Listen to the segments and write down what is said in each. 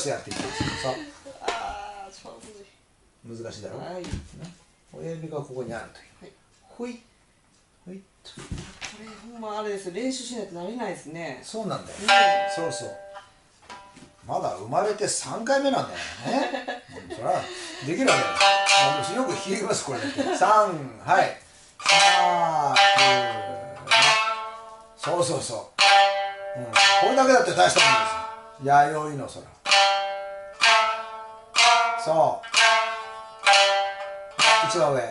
してやっていきます。さあー超むずい難しいだろ、はい。ね、親指がここにあるという。はい。ほい。ほい。っとこれほんまあれです練習しないとなれないですね。そうなんだよ、うん。そうそう。まだ生まれて3回目なんだよね、うん、それはできるわけない。よく弾きますこれだけ。3はい。さあそうそうそう、うん、これだけだって大したもんです弥生の空そう。一番上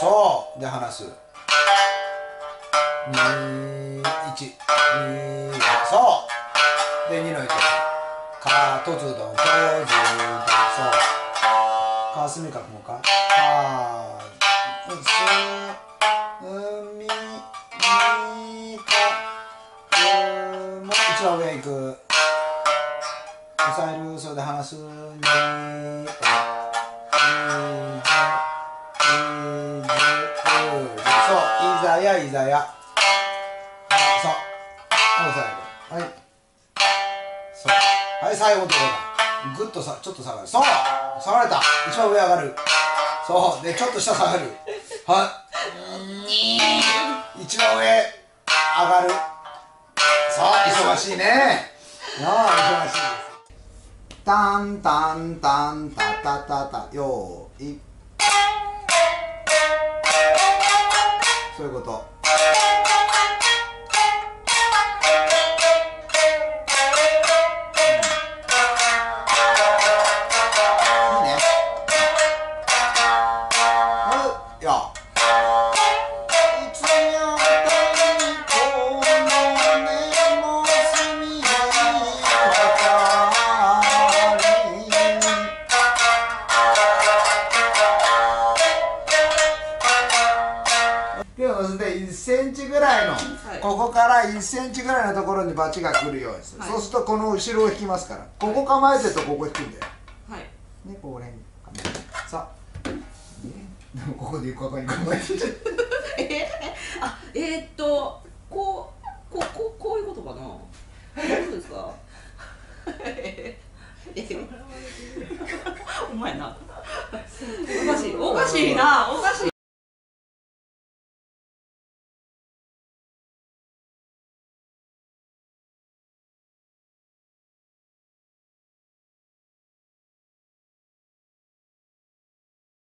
そう。で離す2 1 2そう。で2の糸かとつどんとずどんそう。かすみかくもか。かすみかくも一番上行く。押さえるそれで離すにそういざやいざやそう押さえるはいそうはい最後のところだぐっとさちょっと下がるそう下がれた一番上上がるそうでちょっと下下がるはい一番上上がるそう忙しいねああ忙しいタンタンタンタタタタよーいそういうことを乗せて1センチぐらいの、い。ここから1センチぐらいのところにバチが来るようにする、はい。そうするとこの後ろを引きますから。ここ構えてるとここ引くんだよはい。ねここら辺構えてさあ、ね、でもここでここに構えてるえ？あえー、っとこうこうこうこういうことかな？どうですか？え？お前な。おかしい。おかしいな。おかしい